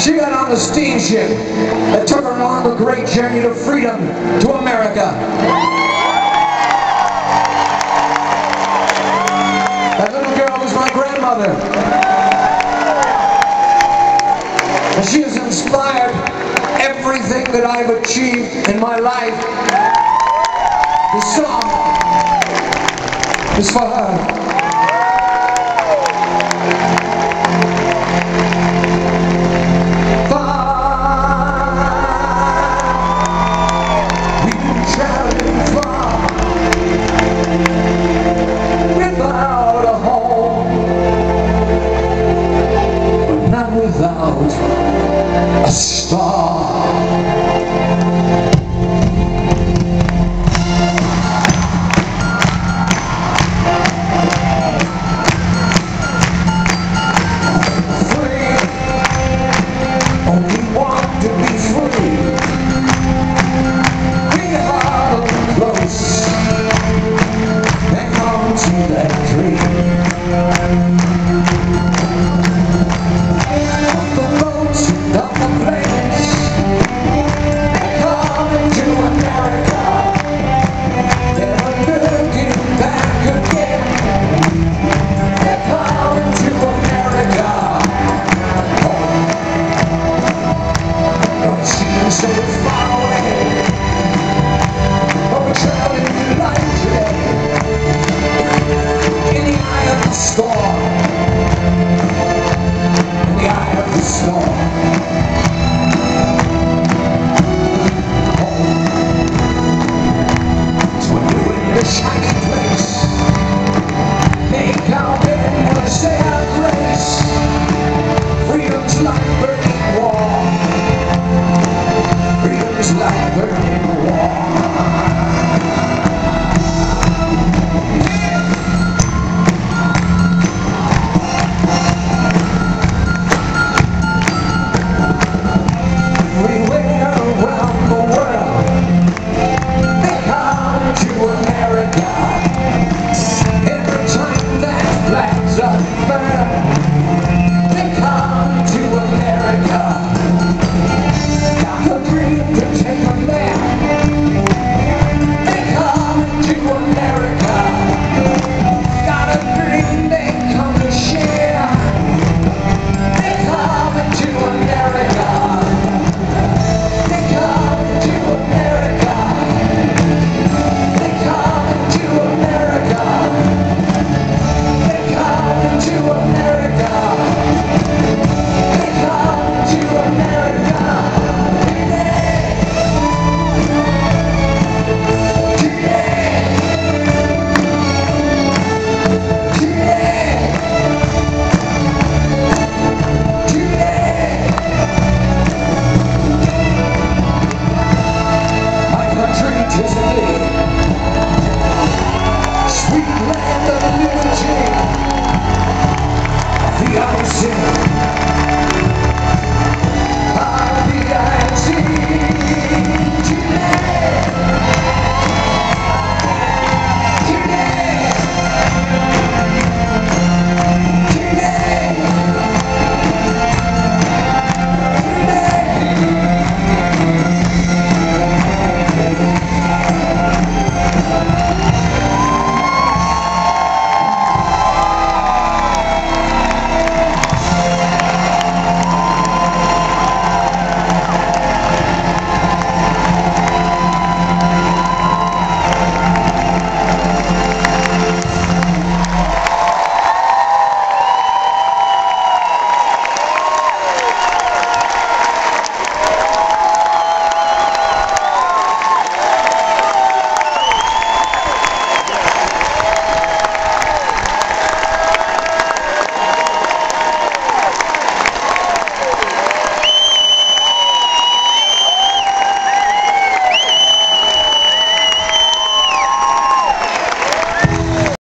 She got on the steamship that took her on the great journey to freedom to America. That little girl was my grandmother. And she has inspired everything that I've achieved in my life. This song is for her. Library.